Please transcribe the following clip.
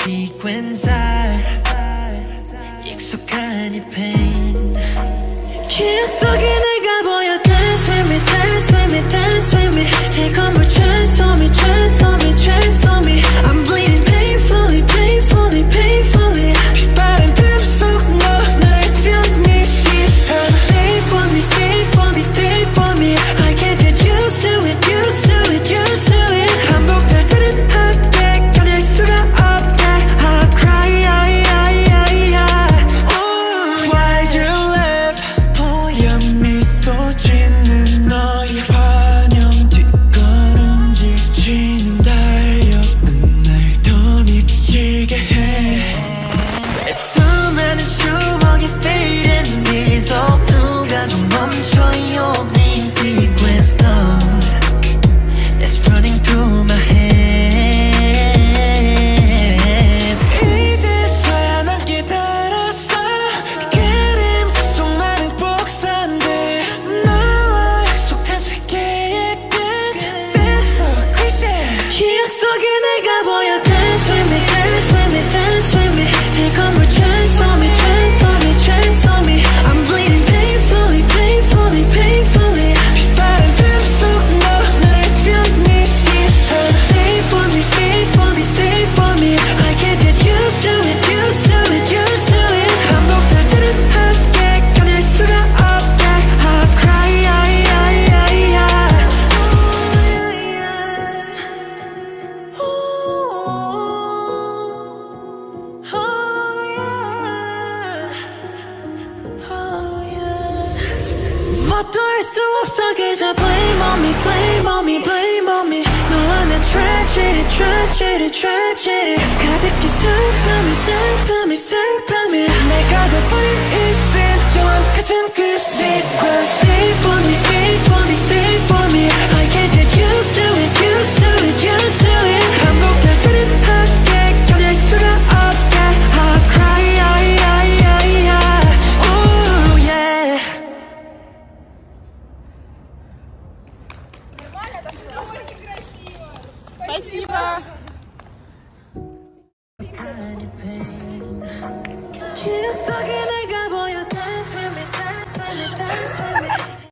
sequencer 익숙한 이 pain 기억 속에 내가 보여 Dance with me, dance with me, dance with me Take on my chance, on me, chance ¡Gracias! 아무것도 할수 없어 그저 blame on me blame on me blame on me 너와 내 tragedy tragedy tragedy 가득히 슬픔이 슬픔이 슬픔이 내가 더 불일신 영원 같은 그 sequence I see Keep